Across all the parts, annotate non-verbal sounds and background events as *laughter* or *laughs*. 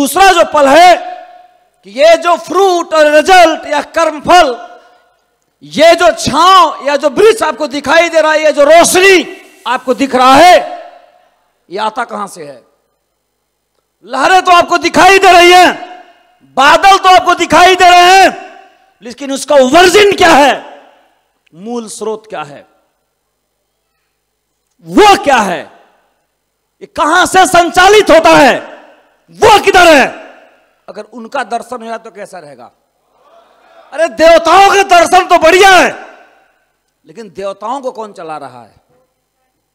दूसरा जो पल है कि ये जो फ्रूट और रिज़ल्ट या कर्मफल, ये जो छांव या जो वृक्ष आपको दिखाई दे रहा है, ये जो रोशनी आपको दिख रहा है, ये आता कहाँ से है? लहरें तो आपको दिखाई दे रही हैं, बादल तो आपको दिखाई दे रहे हैं, लेकिन उसका वर्जिन क्या है? मूल स्रोत क्या है? वो क्या है? ये कहाँ से संचालित होता है? वो किधर है? अगर उनका दर्शन हुआ तो कैसा रहेगा? अरे देवताओं के दर्शन तो बढ़िया है। लेकिन देवताओं को कौन चला रहा है?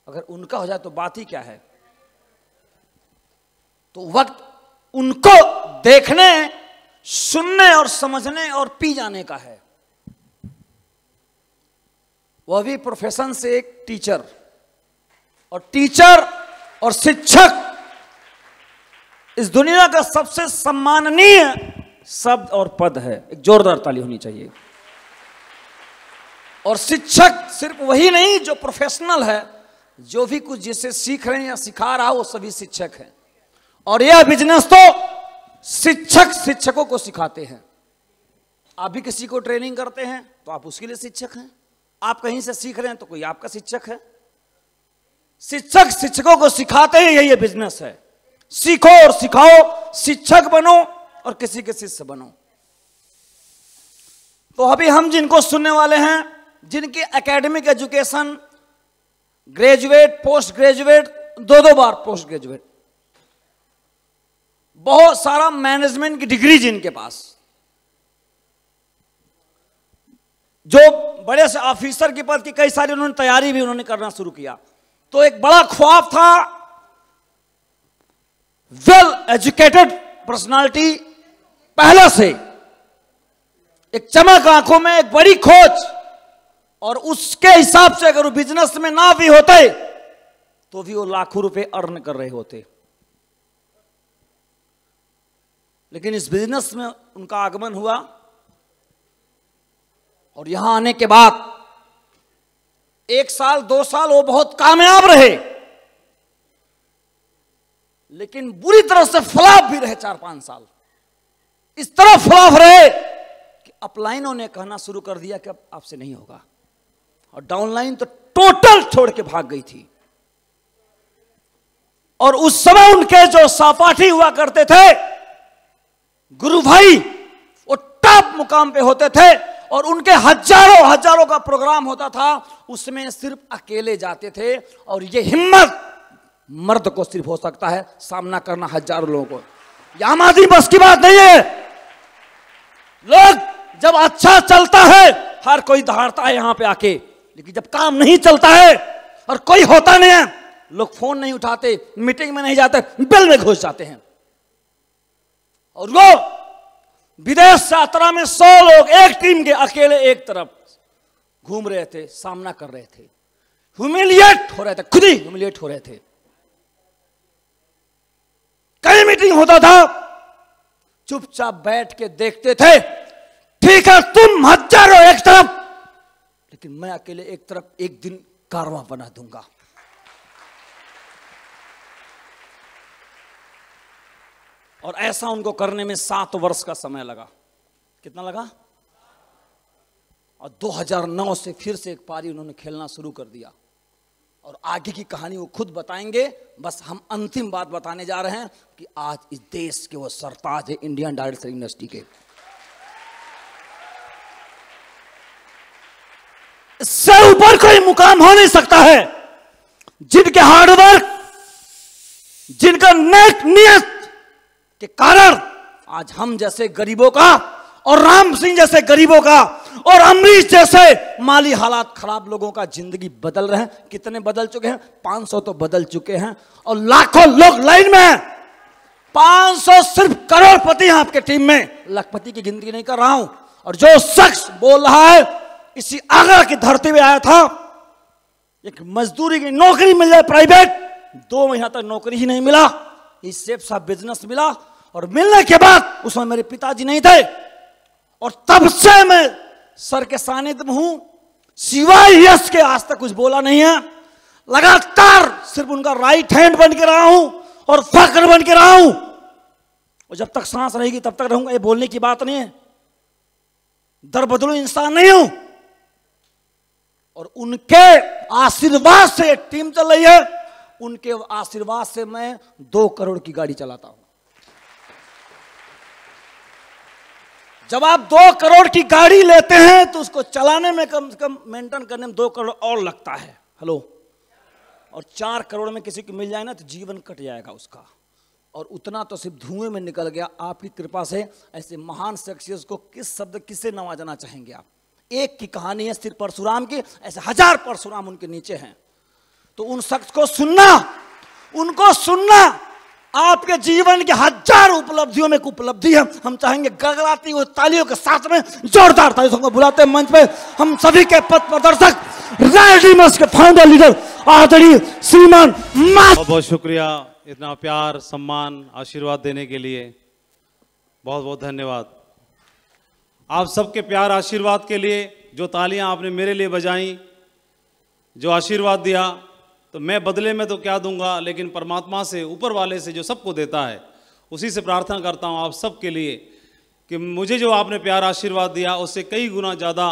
अगर उनका हो जाए तो बात ही क्या है? तो वक्त उनको देखने सुनने और समझने और पी जाने का है। वह भी प्रोफेशन से एक टीचर और टीचर और शिक्षक इस दुनिया का सबसे सम्माननीय शब्द और पद है, एक जोरदार ताली होनी चाहिए। और शिक्षक सिर्फ़ वही नहीं, जो प्रोफेशनल है, जो भी कुछ जिसे सीख रहे हैं या सिखा रहा वो सभी शिक्षक हैं। और यह बिज़नेस तो शिक्षक शिक्षकों को सिखाते हैं। आप भी किसी को ट्रेनिंग करते हैं तो आप उसके लिए शिक्षक हैं। आप कहीं से सीख रहे हैं तो कोई आपका शिक्षक है। शिक्षक शिक्षकों को सिखाते हैं, यही बिज़नेस है। सीखो और सिखाओ, शिक्षक बनो और किसी के शिष्य बनो। तो अभी हम जिनको सुनने वाले हैं, जिनकी academic education graduate post graduate दो दो बार पोस्ट ग्रेजुएट बहुत सारा मैनेजमेंट की डिग्री जिनके पास। जो बड़े से ऑफिसर के पद की कई सारी उन्होंने तैयारी भी उन्होंने करना शुरू किया। तो एक बड़ा ख्वाब था वेल एजुकेटेड पर्सनालिटी पहले से। एक चमक आँखों में, एक बड़ी खोज। और उसके हिसाब से अगर वो बिज़नेस में ना भी होते तो भी वो लाखों रुपए अर्न कर रहे होते। लेकिन इस बिज़नेस में उनका आगमन हुआ। और यहाँ आने के बाद, एक साल, दो साल वो बहुत कामयाब रहे। लेकिन बुरी तरह से फ्लॉप भी रहे चार पाँच साल। इस तरह फ्लॉप रहे कि अपलाइनों ने कहना शुरू कर दिया कि अब आपसे नहीं होगा। और डाउनलाइन तो टोटल छोड़ के भाग गई थी। और उस समय उनके जो सहपाठी हुआ करते थे, गुरु भाई, वो टॉप मुकाम पे होते थे और उनके हज़ारों हज़ारों का प्रोग्राम होता था। उसमें सिर्फ़ अकेले जाते थे और ये हिम्मत मर्द को सिर्फ़ हो सकता है सामना करना हज़ारों लोगों को। आम आदमी बस की बात नहीं है। लोग जब अच्छा चलता है, हर कोई दहाड़ता है यहाँ पे आके। लेकिन जब काम नहीं चलता है और कोई होता नहीं है, लोग फ़ोन नहीं उठाते, मीटिंग में नहीं जाते, बिल में घुस जाते हैं। और वो विदेश यात्रा में सौ लोग एक टीम के अकेले एक तरफ़ घूम रहे थे, सामना कर रहे थे। ह्यूमिलिएट हो रहे थे, खुद ही ह्यूमिलिएट हो रहे थे। कई मीटिंग होता था, चुपचाप बैठ के देखते थे, ठीक है, तुम हज़ारों एक तरफ़, लेकिन मैं अकेले एक तरफ़ एक दिन कारवा बना दूँगा। और ऐसा उनको करने में सात वर्ष का समय लगा। कितना लगा? और 2009 से फिर से एक पारी उन्होंने खेलना शुरू कर दिया। और आगे की कहानी वो खुद बताएँगे। बस हम अंतिम बात बताने जा रहे हैं कि आज इस देश के वो सरताज है, इंडियन डायरेक्टर यूनिवर्सिटी के। इससे ऊपर कोई मुकाम हो नहीं सकता है। जिनके हार्डवर्क, जिनका नेक नियत के कारण आज हम जैसे गरीबों का और राम सिंह जैसे गरीबों का और अमरीश जैसे माली हालात खराब लोगों का ज़िंदगी बदल रहे हैं। कितने बदल चुके हैं? 500 तो बदल चुके हैं। और लाखों लोग लाइन में हैं। 500 सिर्फ़ करोड़पति हैं आपके टीम में। लखपति की गिनती नहीं कर रहा हूँ। और जो शख्स बोल रहा है, इसी आगरा की धरती में आया था। एक मजदूरी की नौकरी मिल जाए प्राइवेट। दो महीना तक नौकरी ही नहीं मिला। इस सेफ़ बिज़नेस मिला। और मिलने के बाद उसमें मेरे पिताजी नहीं थे। और तब से मैं सर के सानिध्य में हूँ। सिवाय यश के, आज तक कुछ बोला नहीं है। लगातार सिर्फ़ उनका राइट हैंड बन के रहा हूँ और फक्र बन के रहा हूँ। और जब तक सांस रहेगी, तब तक रहूँगा, ये बोलने की बात नहीं है। दर बदलो इंसान नहीं हूँ। और उनके आशीर्वाद से टीम चल रही है। उनके आशीर्वाद से मैं दो करोड़ की गाड़ी चलाता हूँ। जब आप दो करोड़ की गाड़ी लेते हैं तो उसको चलाने में कम से कम मेंटेन करने में दो करोड़ और लगता है। हेलो और चार करोड़ में किसी को मिल जाए ना तो जीवन कट जाएगा उसका। और उतना तो सिर्फ़ धुएँ में निकल गया। आपकी कृपा से ऐसे महान शख्सियत को किस शब्द, किससे नवाजना चाहेंगे आप? एक की कहानी है सिर्फ़ परशुराम की, ऐसे हज़ार परशुराम उनके नीचे हैं। तो उन शख्स को सुनना, उनको सुनना आपके जीवन के हज़ार उपलब्धियों में उपलब्धि है। हम चाहेंगे गड़गड़ाती हुई तालियों के साथ में जोरदार तालियों को बुलाते हैं मंच पे। हम सभी के पथ प्रदर्शक राइडिमस के फाउंडर लीडर आदरणीय श्रीमान बहुत बहुत शुक्रिया इतना प्यार, सम्मान, आशीर्वाद देने के लिए। बहुत बहुत धन्यवाद। आप सबके प्यार, आशीर्वाद के लिए जो तालियाँ आपने मेरे लिए बजाई, जो आशीर्वाद दिया तो मैं बदले में तो क्या दूँगा, लेकिन परमात्मा से ऊपर वाले से जो सबको देता है, उसी से प्रार्थना करता हूँ आप सबके लिए कि मुझे जो आपने प्यार आशीर्वाद दिया, उससे कई गुना ज़्यादा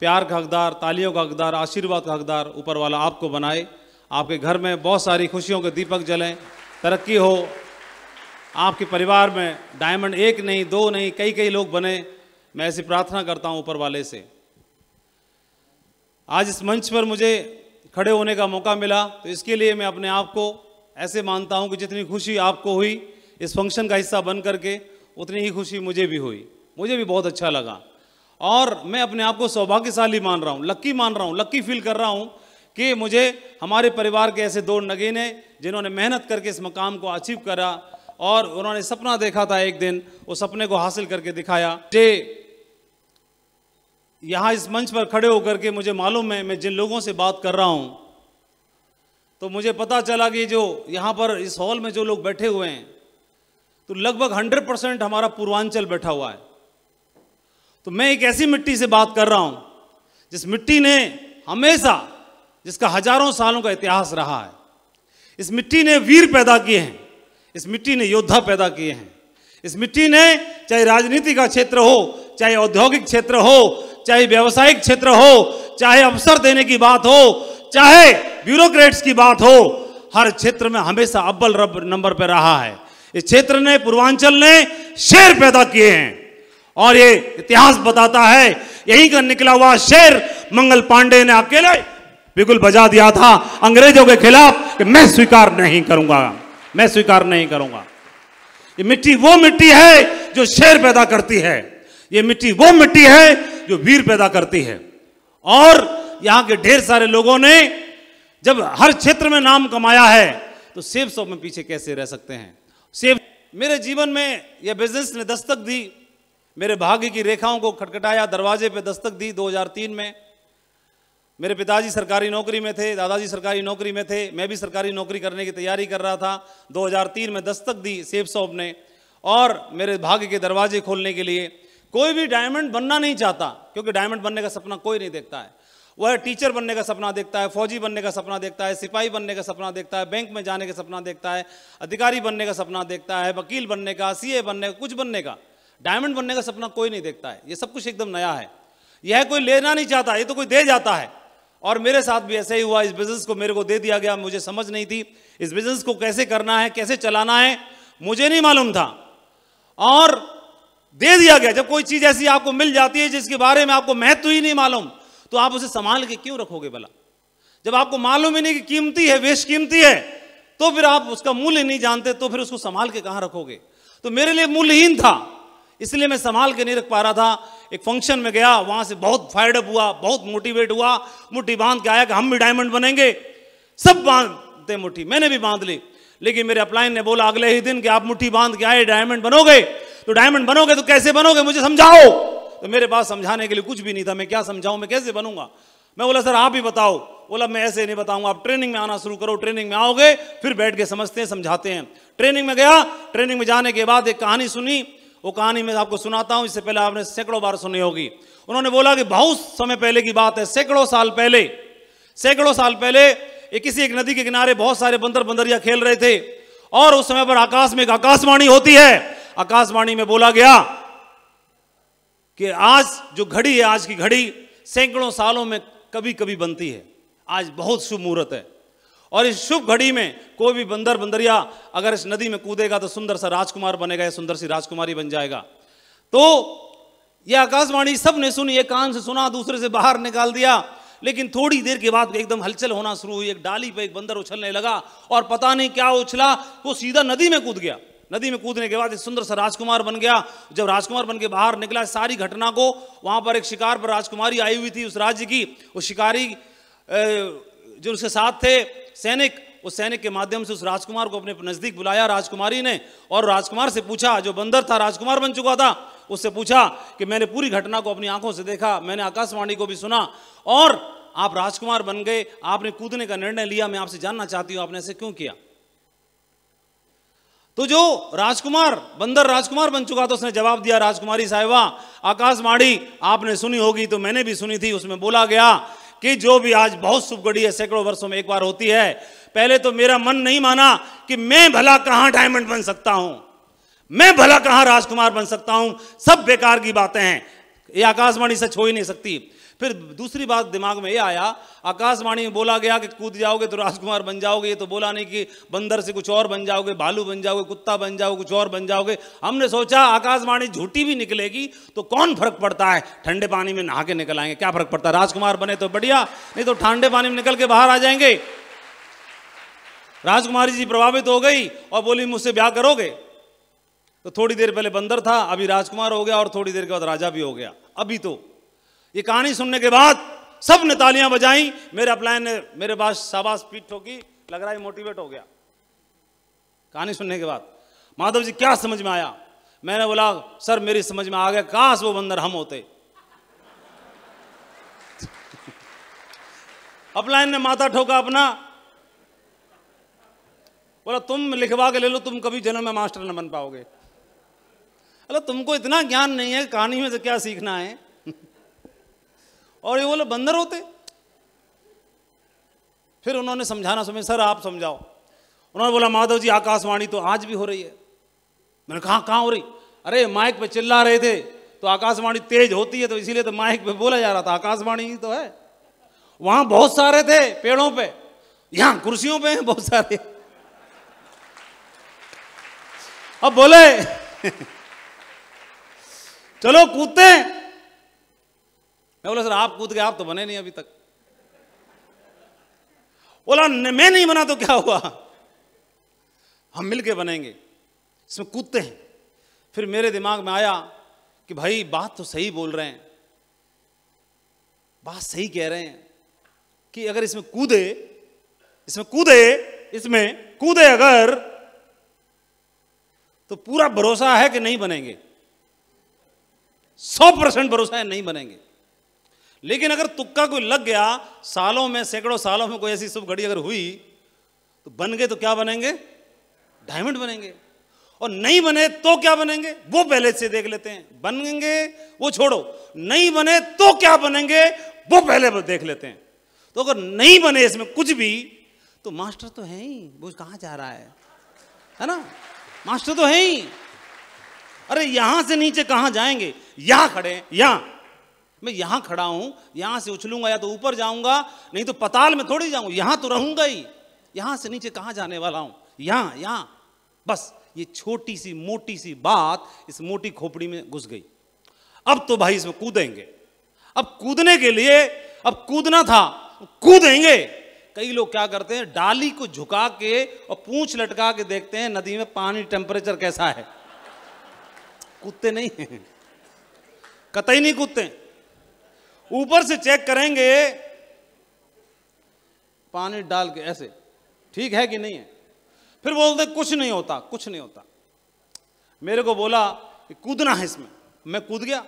प्यार का हकदार, तालियों का हकदार, आशीर्वाद का हकदार ऊपर वाला आपको बनाए। आपके घर में बहुत सारी खुशियों के दीपक जलें। तरक्की हो। आपके परिवार में डायमंड एक नहीं, दो नहीं कई कई लोग बने। मैं ऐसी प्रार्थना करता हूँ ऊपर वाले से। आज इस मंच पर मुझे खड़े होने का मौका मिला। तो इसके लिए मैं अपने आप को ऐसे मानता हूँ कि जितनी खुशी आपको हुई इस फ़ंक्शन का हिस्सा बन करके, उतनी ही खुशी मुझे भी हुई। मुझे भी बहुत अच्छा लगा। और मैं अपने आप को सौभाग्यशाली मान रहा हूँ लक्की मान रहा हूँ लक्की फील कर रहा हूँ कि मुझे हमारे परिवार के ऐसे दो नगीने जिन्होंने मेहनत करके इस मकाम को अचीव करा और उन्होंने सपना देखा था एक दिन, उस सपने को हासिल करके दिखाया। जे यहाँ इस मंच पर खड़े होकर के मुझे मालूम है, मैं जिन लोगों से बात कर रहा हूँ तो मुझे पता चला कि जो यहाँ पर इस हॉल में जो लोग बैठे हुए हैं तो लगभग हंड्रेड परसेंट हमारा पूर्वांचल बैठा हुआ है। तो मैं एक ऐसी मिट्टी से बात कर रहा हूँ, जिस मिट्टी ने हमेशा, जिसका हज़ारों सालों का इतिहास रहा है, इस मिट्टी ने वीर पैदा किए हैं, इस मिट्टी ने योद्धा पैदा किए हैं, इस मिट्टी ने चाहे राजनीति का क्षेत्र हो, चाहे औद्योगिक क्षेत्र हो चाहे व्यावसायिक क्षेत्र हो, चाहे अवसर देने की बात हो, चाहे ब्यूरोक्रेट्स की बात हो, हर क्षेत्र में हमेशा अव्वल नंबर पर रहा है। इस क्षेत्र ने, पूर्वांचल ने शेर पैदा किए हैं। और ये इतिहास बताता है, यही का निकला हुआ शेर मंगल पांडे ने अकेले बिल्कुल बजा दिया था अंग्रेज़ों के खिलाफ कि मैं स्वीकार नहीं करूँगा, मैं स्वीकार नहीं करूँगा। ये मिट्टी वो मिट्टी है जो शेर पैदा करती है। ये मिट्टी वो मिट्टी है जो वीर पैदा करती है। और यहाँ के ढेर सारे लोगों ने जब हर क्षेत्र में नाम कमाया है तो सेब सॉप में पीछे कैसे रह सकते हैं? सेब, मेरे जीवन में यह बिज़नेस ने दस्तक दी, मेरे भाग्य की रेखाओं को खटखटाया, दरवाजे पे दस्तक दी 2003 में। मेरे पिताजी सरकारी नौकरी में थे, दादाजी सरकारी नौकरी में थे, मैं भी सरकारी नौकरी करने की तैयारी कर रहा था। 2003 में दस्तक दी सेब सॉप ने। और मेरे भाग्य के दरवाजे खोलने के लिए कोई भी डायमंड बनना नहीं चाहता, क्योंकि डायमंड बनने का सपना कोई नहीं देखता है। वह टीचर बनने का सपना देखता है, फौजी बनने का सपना देखता है, सिपाही बनने का सपना देखता है बैंक में जाने का सपना देखता है, अधिकारी बनने का सपना देखता है, वकील बनने का सीए बनने का, कुछ बनने का। डायमंड बनने का सपना कोई नहीं देखता है। ये सब कुछ एकदम नया है। यह कोई लेना नहीं चाहता, ये तो कोई दे जाता है। और मेरे साथ भी ऐसा ही हुआ, इस बिज़नेस को मेरे को दे दिया गया, मुझे समझ नहीं थी, इस बिज़नेस को कैसे करना है, कैसे चलाना है, मुझे नहीं मालूम था। और दे दिया गया। जब कोई चीज़ ऐसी आपको मिल जाती है जिसके बारे में आपको महत्व ही नहीं मालूम तो आप उसे संभाल के क्यों रखोगे भला? जब आपको मालूम ही नहीं कि कीमती है वेश कीमती है तो फिर आप उसका मूल्य नहीं जानते तो फिर उसको संभाल के कहाँ रखोगे? तो मेरे लिए मूल्यहीन था, इसलिए मैं संभाल के नहीं रख पा रहा था। एक फ़ंक्शन में गया, वहाँ से बहुत फायरअप हुआ, बहुत मोटिवेट हुआ, मुट्ठी बाँध के आया कि हम भी डायमंड बनेंगे। सब बांधते मुट्ठी, मैंने भी बाँध ली। लेकिन मेरे अपलाइन ने बोला, अगले ही दिन कि आप मुट्ठी बाँध के आए डायमंड बनोगे। तो डायमंड बनोगे तो कैसे बनोगे? मुझे समझाओ। तो मेरे पास समझाने के लिए कुछ भी नहीं था। मैं क्या समझाऊं? मैं कैसे बनूँगा? मैं बोला, सर, आप ही बताओ। बोला, मैं ऐसे नहीं बताऊँगा। आप ट्रेनिंग में आना शुरू करो। ट्रेनिंग में आओगे, फिर बैठ के समझते हैं, समझाते हैं। ट्रेनिंग में गया। ट्रेनिंग में जाने के बाद एक कहानी सुनी। वो कहानी मैं आपको सुनाता हूँ। इससे पहले आपने सैकड़ों बार सुनी होगी। उन्होंने बोला कि बहुत समय पहले की बात है। सैकड़ों साल पहले, सैकड़ों साल पहले एक किसी एक नदी के किनारे बहुत सारे बंदर बंदरिया खेल रहे थे। और उस समय पर आकाश में एक आकाशवाणी होती है। आकाशवाणी में बोला गया कि आज जो घड़ी है, आज की घड़ी सैकड़ों सालों में कभी कभी बनती है। आज बहुत शुभ मुहूर्त है। और इस शुभ घड़ी में कोई भी बंदर, बंदरिया अगर इस नदी में कूदेगा तो सुंदर सा राजकुमार बनेगा, या सुंदर सी राजकुमारी बन जाएगा। तो यह आकाशवाणी सबने सुनी एक कान से सुना, दूसरे से बाहर निकाल दिया। लेकिन थोड़ी देर के बाद एकदम हलचल होना शुरू हुई, एक डाली पे एक बंदर उछलने लगा और पता नहीं क्या उछला, वो सीधा नदी में कूद गया। नदी में कूदने के बाद एक सुंदर सा राजकुमार बन गया। जब राजकुमार बन के बाहर निकला सारी घटना को वहाँ पर एक शिकार पर राजकुमारी आई हुई थी, उस राज्य की। उस शिकारी जो उसके साथ थे, सैनिक उस सैनिक के माध्यम से उस राजकुमार को अपने नज़दीक बुलाया। राजकुमारी ने और राजकुमार से पूछा, जो बंदर था, राजकुमार बन चुका था, उससे पूछा कि मैंने पूरी घटना को अपनी आँखों से देखा, मैंने आकाशवाणी को भी सुना और आप राजकुमार बन गए, आपने कूदने का निर्णय लिया, मैं आपसे जानना चाहती हूँ, आपने ऐसे क्यों किया? तो जो राजकुमार, बंदर राजकुमार बन चुका तो उसने जवाब दिया, राजकुमारी साहिबा आकाशवाणी आपने सुनी होगी तो मैंने भी सुनी थी। उसमें बोला गया कि जो भी आज बहुत घड़ी है, सैकड़ों वर्षों में एक बार होती है, पहले तो मेरा मन नहीं माना कि मैं भला कहाँ डायमंड बन सकता हूँ, मैं भला कहाँ राजकुमार बन सकता हूँ, सब बेकार की बातें हैं। ये आकाशवाणी सच हो ही नहीं सकती। फिर दूसरी बात दिमाग में ये आया, आकाशवाणी में बोला गया कि कूद जाओगे तो राजकुमार बन जाओगे, ये तो बोला नहीं कि बंदर से कुछ और बन जाओगे, भालू बन जाओगे, कुत्ता बन जाओगे, कुछ और बन जाओगे। हमने सोचा आकाशवाणी झूठी भी निकलेगी तो कौन फ़र्क पड़ता है? ठंडे पानी में नहा के निकल आएँगे, क्या फ़र्क पड़ता है? राजकुमार बने तो बढ़िया, नहीं तो ठंडे पानी में निकल के बाहर आ जाएँगे। राजकुमारी जी प्रभावित हो गई और बोली, मुझसे ब्याह करोगे? तो थोड़ी देर पहले बंदर था, अभी राजकुमार हो गया और थोड़ी देर के बाद राजा भी हो गया। अभी तो ये कहानी सुनने के बाद सबने तालियाँ बजाई। मेरे अपलायन ने, मेरे पास शाबाश पीठ ठोकी, लग रहा है मोटिवेट हो गया। कहानी सुनने के बाद, माधव जी, क्या समझ में आया? मैंने बोला, सर, मेरी समझ में आ गया, काश वो बंदर हम होते। *laughs* अपलायन ने माथा ठोका अपना। बोला, तुम लिखवा के ले लो, तुम कभी जन्म में मास्टर न बन पाओगे। अरे तुमको इतना ज्ञान नहीं है, कहानी में से क्या सीखना है? और ये बोले, बंदर होते। फिर उन्होंने समझाना समझ सर, आप समझाओ। उन्होंने बोला माधव जी आकाशवाणी तो आज भी हो रही है। मैंने कहा कहाँ हो रही? अरे, माइक पे चिल्ला रहे थे तो आकाशवाणी तेज होती है तो इसीलिए तो माइक पे बोला जा रहा था। आकाशवाणी तो है। वहाँ बहुत सारे थे पेड़ों पे, यहाँ कुर्सियों पे हैं बहुत सारे। अब बोले, *laughs* चलो, कूदते हैं। मैं बोला, सर, आप कूद गए, आप तो बने नहीं अभी तक। बोला मैं नहीं बना तो क्या हुआ? हम मिलके बनेंगे, इसमें कूदते हैं। फिर मेरे दिमाग में आया कि भाई, बात तो सही बोल रहे हैं। बात सही कह रहे हैं कि अगर इसमें कूदे इसमें कूदे इसमें कूदे अगर तो पूरा भरोसा है कि नहीं बनेंगे। सौ परसेंट भरोसा है, नहीं बनेंगे। लेकिन अगर तुक्का कोई लग गया, सालों में, सैकड़ों सालों में कोई ऐसी शुभ घड़ी अगर हुई तो बन गए तो क्या बनेंगे? डायमंड बनेंगे। और नहीं बने तो क्या बनेंगे? वो पहले से देख लेते हैं। बनेंगे, वो छोड़ो। नहीं बने तो क्या बनेंगे? वो पहले देख लेते हैं। तो अगर नहीं बने इसमें कुछ भी तो मास्टर तो है ही। वो कहाँ जा रहा है? है ना? मास्टर तो है ही। अरे, यहाँ से नीचे कहाँ जाएँगे? यहाँ खड़े यहाँ। मैं यहाँ खड़ा हूँ, यहाँ से उछलूँगा या तो ऊपर जाऊँगा, नहीं तो पताल में थोड़ी जाऊँगा यहाँ तो रहूँगा ही। यहाँ से नीचे कहाँ जाने वाला हूँ? यहाँ यहाँ। बस, ये छोटी सी, मोटी सी बात इस मोटी खोपड़ी में घुस गई। अब तो भाई इसमें कूदेंगे। अब कूदने के लिए, अब कूदना था, कूदेंगे। कई लोग क्या करते हैं, डाली को झुका के और पूंछ लटका के देखते हैं, नदी में पानी टेम्परेचर कैसा है। कूदते नहीं हैं। कतई नहीं कूदते। ऊपर से चेक करेंगे। पानी डाल के ऐसे। ठीक है कि नहीं है? फिर बोलते, कुछ नहीं होता, कुछ नहीं होता। मेरे को बोला कि कूदना है इसमें। मैं कूद गया।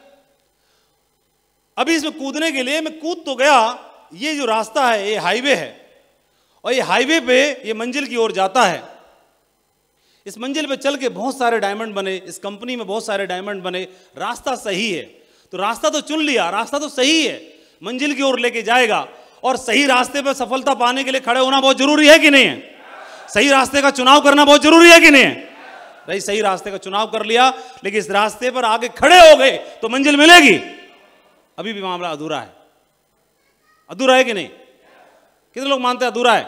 अभी इसमें कूदने के लिए मैं कूद तो गया। ये जो रास्ता है, ये हाईवे है। और ये हाईवे पे ये मंजिल की ओर जाता है। इस मंजिल पे चल के बहुत सारे डायमंड बने। इस कंपनी में बहुत सारे डायमंड बने। रास्ता सही है। तो रास्ता तो चुन लिया, रास्ता तो सही है। मंजिल की ओर लेके जाएगा और सही रास्ते पर सफलता पाने के लिए खड़े होना बहुत ज़रूरी है कि नहीं? है सही रास्ते का चुनाव करना बहुत ज़रूरी है कि नहीं? है रही सही रास्ते का चुनाव कर लिया, लेकिन इस रास्ते पर आगे खड़े हो गए तो मंजिल मिलेगी। अभी भी मामला अधूरा है। अधूरा है कि नहीं? कितने लोग मानते हैं अधूरा है?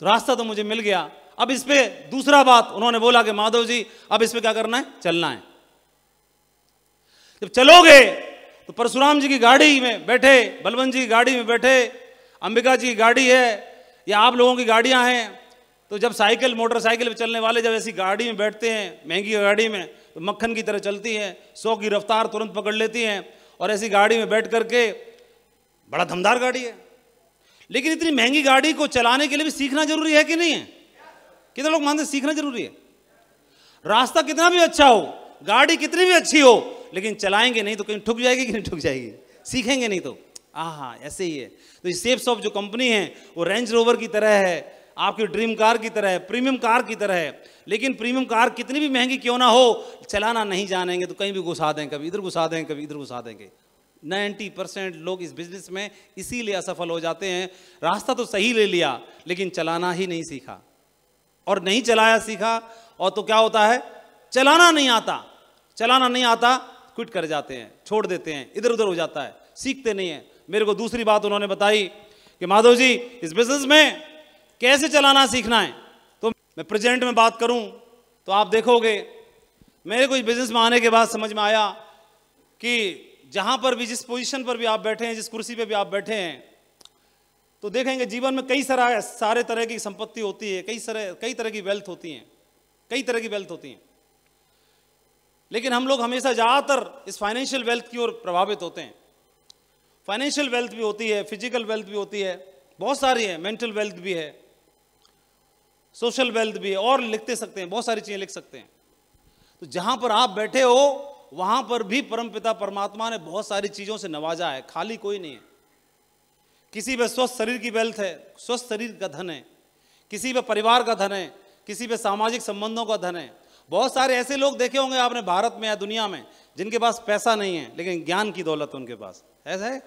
तो रास्ता तो मुझे मिल गया। अब इस पर दूसरा बात उन्होंने बोला कि माधव जी, अब इस पर क्या करना है? चलना है। जब चलोगे तो परशुराम जी की गाड़ी में बैठे, बलवंत जी की गाड़ी में बैठे, अंबिका जी की गाड़ी है, या आप लोगों की गाड़ियाँ हैं तो जब साइकिल, मोटरसाइकिल पे चलने वाले जब ऐसी गाड़ी में बैठते हैं, महँगी गाड़ी में तो मक्खन की तरह चलती हैं, सौ की रफ्तार तुरंत पकड़ लेती हैं, और ऐसी गाड़ी में बैठ करके, बड़ा दमदार गाड़ी है। लेकिन इतनी महँगी गाड़ी को चलाने के लिए भी सीखना ज़रूरी है कि नहीं है? कितने लोग मानते सीखना ज़रूरी है? रास्ता कितना भी अच्छा हो, गाड़ी कितनी भी अच्छी हो लेकिन चलाएँगे नहीं तो कहीं ठुक जाएगी कि नहीं ठुक जाएगी? सीखेंगे नहीं तो। हाँ ऐसे ही है। तो ये सेफ़ सॉफ जो कंपनी है, वो रेंज रोवर की तरह है, आपकी ड्रीम कार की तरह है प्रीमियम कार की तरह है। लेकिन प्रीमियम कार कितनी भी महँगी क्यों ना हो, चलाना नहीं जानेंगे तो कहीं भी घुसा दें, कभी इधर घुसा दें, कभी इधर घुसा देंगे। 90 परसेंट लोग इस बिज़नेस में इसीलिए असफल हो जाते हैं। रास्ता तो सही ले लिया, लेकिन चलाना ही नहीं सीखा। और नहीं चलाया, सीखा, और तो क्या होता है? चलाना नहीं आता। चलाना नहीं आता क्विट कर जाते हैं छोड़ देते हैं इधर उधर हो जाता है सीखते नहीं है मेरे को दूसरी बात उन्होंने बताई कि माधव जी इस बिज़नेस में कैसे चलाना सीखना है तो मैं प्रेजेंट में बात करूँ तो आप देखोगे मेरे को इस बिज़नेस में आने के बाद समझ में आया कि जहाँ पर भी जिस पोजीशन पर भी आप बैठे हैं जिस कुर्सी पर भी आप बैठे हैं तो देखेंगे जीवन में कई सारा सारे तरह की संपत्ति होती है कई तरह कई तरह की वेल्थ होती हैं कई तरह की वेल्थ होती हैं लेकिन हम लोग हमेशा ज़्यादातर इस फाइनेंशियल वेल्थ की ओर प्रभावित होते हैं। फाइनेंशियल वेल्थ भी होती है फ़िज़िकल वेल्थ भी होती है, बहुत सारी है मेंटल वेल्थ भी है सोशल वेल्थ भी है, और लिखते सकते हैं, बहुत सारी चीज़ें लिख सकते हैं। तो जहाँ पर आप बैठे हो, वहाँ पर भी परमपिता परमात्मा ने बहुत सारी चीज़ों से नवाजा है, खाली कोई नहीं है। किसी पे स्वस्थ शरीर की वेल्थ है, स्वस्थ शरीर का धन है, किसी पे परिवार का धन है, किसी पे सामाजिक संबंधों का धन है बहुत सारे ऐसे लोग देखे होंगे, आपने भारत में या दुनिया में, जिनके पास पैसा नहीं है, लेकिन ज्ञान की दौलत उनके पास। ऐसा है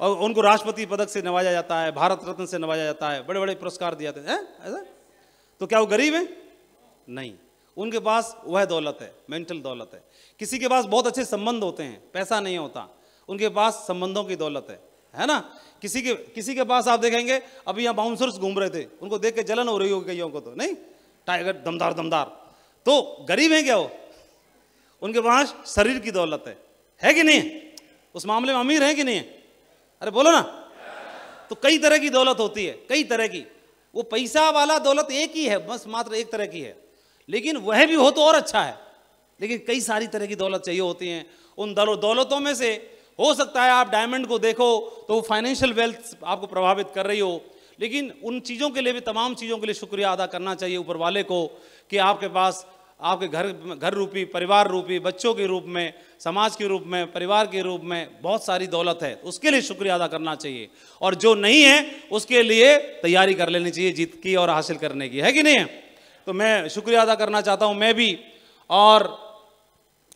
और उनको राष्ट्रपति पदक से नवाजा जाता है, भारत रत्न से नवाजा जाता है बड़े बड़े पुरस्कार दिए जाते हैं? ऐसा? तो क्या वो गरीब है? नहीं। उनके पास वह दौलत है, मेंटल दौलत है। किसी के पास बहुत अच्छे संबंध होते हैं, पैसा नहीं होता। उनके पास संबंधों की दौलत है। है ना? किसी के किसी के पास आप देखेंगे, अभी यहाँ बाउंसर्स घूम रहे थे, उनको देख के जलन हो रही होगी कईयों को तो नहीं? टाइगर, दमदार दमदार। तो गरीब है क्या वो? उनके पास शरीर की दौलत है। है कि नहीं? उस मामले में अमीर है कि नहीं? अरे बोलो ना। तो कई तरह की दौलत होती है, कई तरह की। वो पैसा वाला दौलत एक ही है, बस मात्र एक तरह की है। लेकिन वह भी हो तो और अच्छा है। लेकिन कई सारी तरह की दौलत चाहिए होती हैं। उन दौलतों में से हो सकता है आप डायमंड को देखो तो वो फाइनेंशियल वेल्थ आपको प्रभावित कर रही हो। लेकिन उन चीज़ों के लिए भी, तमाम चीज़ों के लिए शुक्रिया अदा करना चाहिए ऊपर वाले को कि आपके पास आपके घर घर रूपी, परिवार रूपी, बच्चों के रूप में, समाज के रूप में, परिवार के रूप में बहुत सारी दौलत है। उसके लिए शुक्रिया अदा करना चाहिए। और जो नहीं है, उसके लिए तैयारी कर लेनी चाहिए जीत की और हासिल करने की। है कि नहीं? है तो मैं शुक्रिया अदा करना चाहता हूँ, मैं भी। और